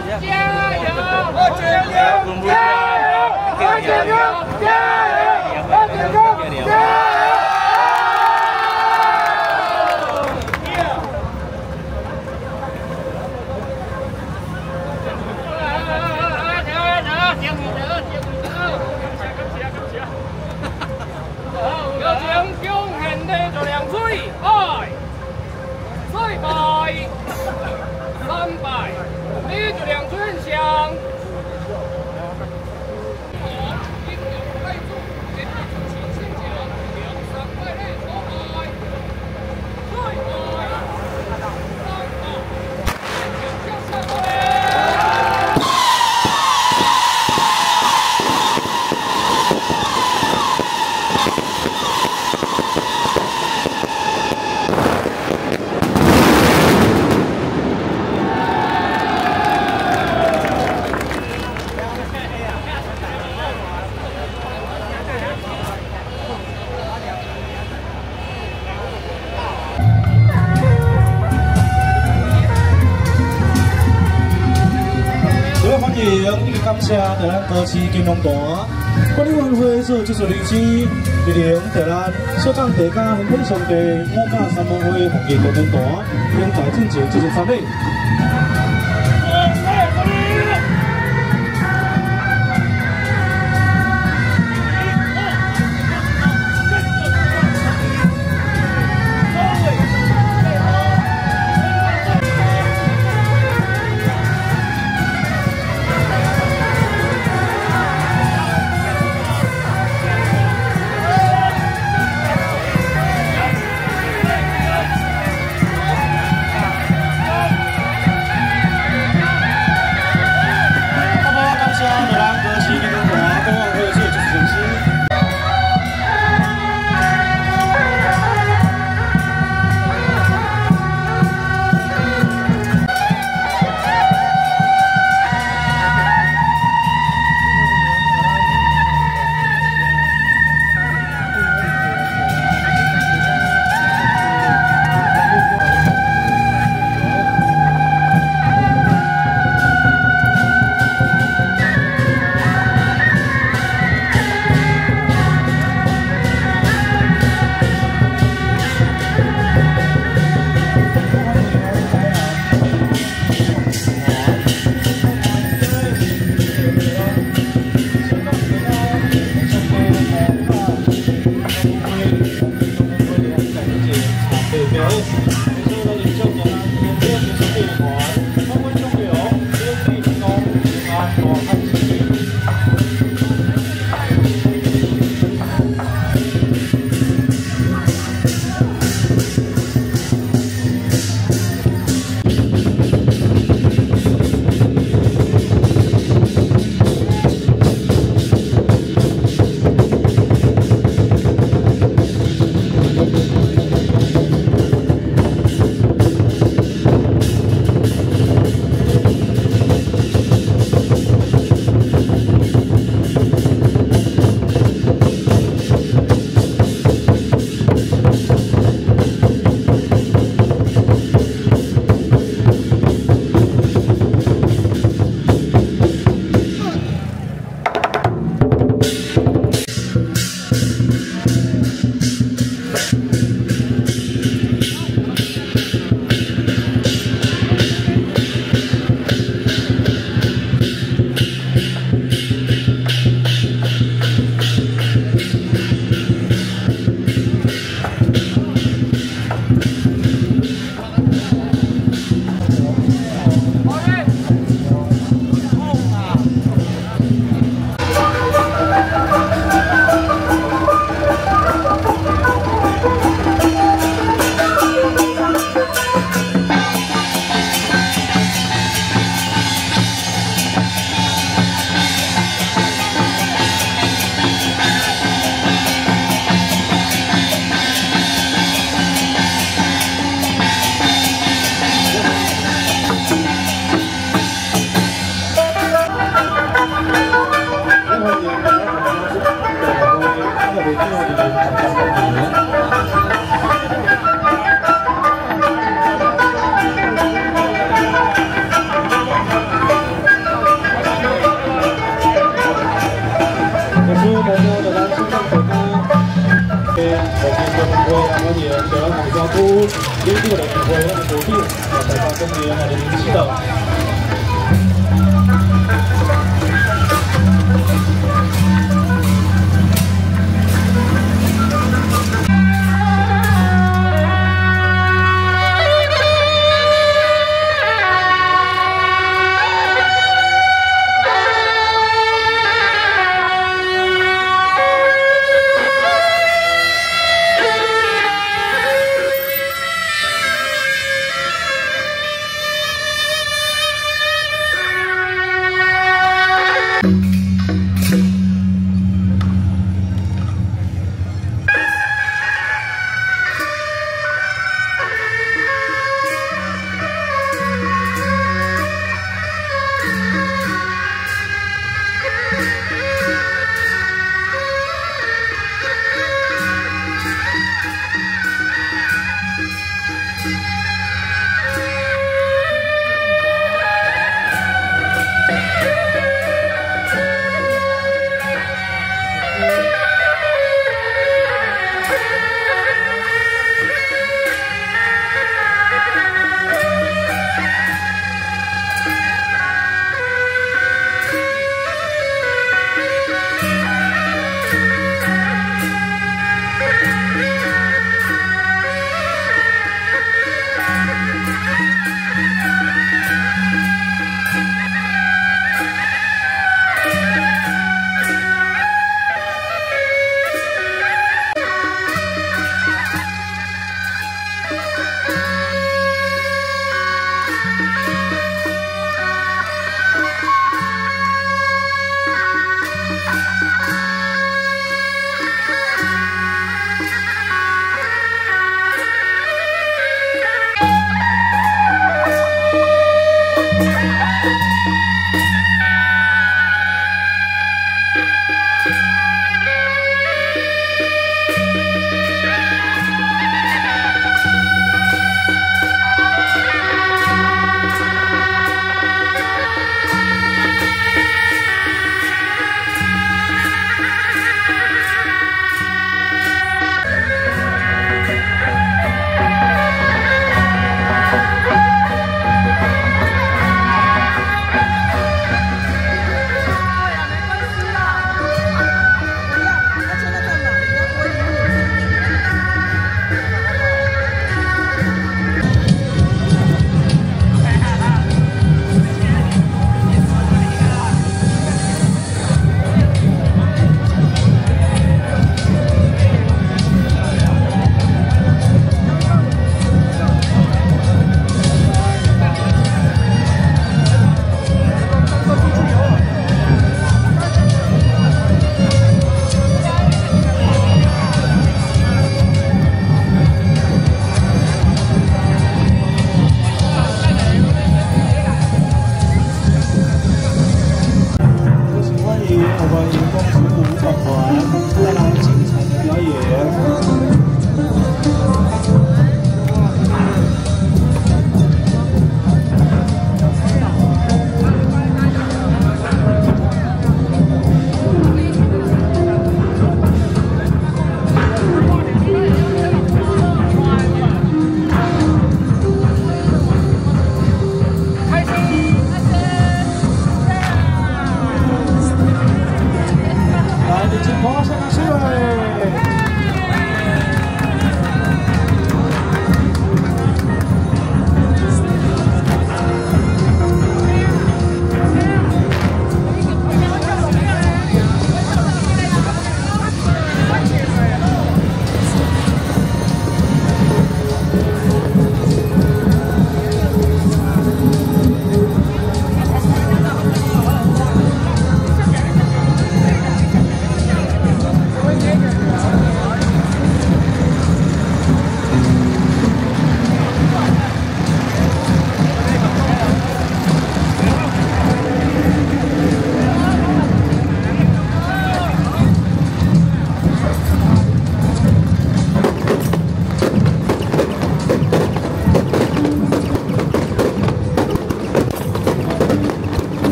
加油加油！好前兵加油！kinh nông đó. Quan hệ hoàng huế sự cho sự đình chi. Địa điểm thái lan, số trang tế ca hình thức sông tế ngô ca sa mông huế hồng kỳ tổ nông đó. Nhưng phải chân chiếu cho sự sáng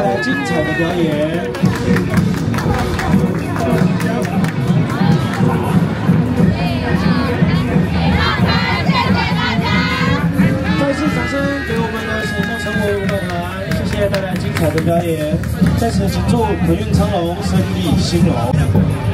带来精彩的表演。再次掌声给我们的沈梦成为舞蹈团，谢谢大家精彩的表演。在此请祝鸿运昌隆，生意兴隆。